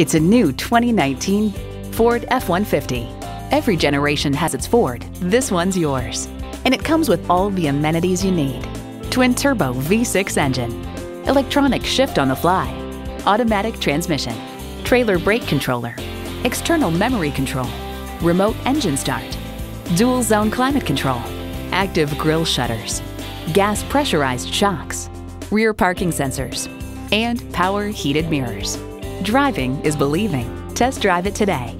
It's a new 2019 Ford F-150. Every generation has its Ford. This one's yours. And it comes with all the amenities you need. Twin-turbo V6 engine, electronic shift on the fly, automatic transmission, trailer brake controller, external memory control, remote engine start, dual zone climate control, active grille shutters, gas pressurized shocks, rear parking sensors, and power heated mirrors. Driving is believing. Test drive it today.